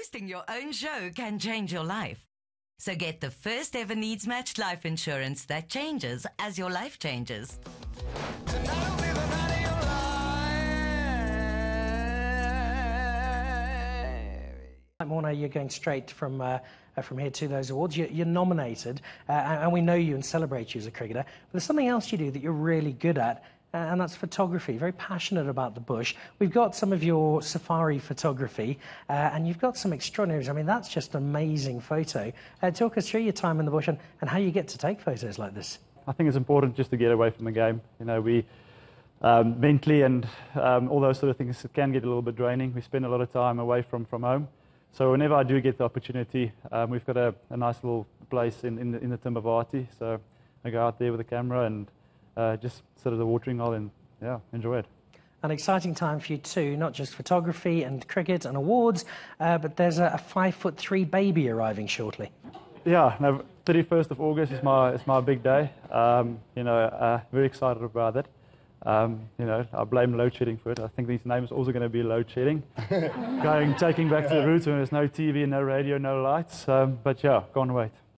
Hosting your own show can change your life. So get the first ever needs matched life insurance that changes as your life changes. Morne, you're going straight from uh, uh, from here to those awards. You're, you're nominated, uh, and we know you and celebrate you as a cricketer. But there's something else you do that you're really good at, and that's photography. Very passionate about the bush. We've got some of your safari photography, uh, and you've got some extraordinary. I mean, that's just an amazing photo. Uh, talk us through your time in the bush and, and how you get to take photos like this. I think it's important just to get away from the game. You know, we um, mentally and um, all those sort of things can get a little bit draining. We spend a lot of time away from, from home. So whenever I do get the opportunity, um, we've got a, a, nice little place in, in, the, in the Timbavati. So I go out there with the camera and uh, just sort of the watering hole and yeah, enjoy it. An exciting time for you too, not just photography and cricket and awards, uh, but there's a, a, five foot three baby arriving shortly. Yeah, no, 31st of August is my, is my big day. Um, you know, uh, very excited about it. Um, you know, I blame load shedding for it. I think these names are also going to be load shedding. Going, taking back to the roots when there's no TV, no radio, no lights. Um, but yeah, can't wait.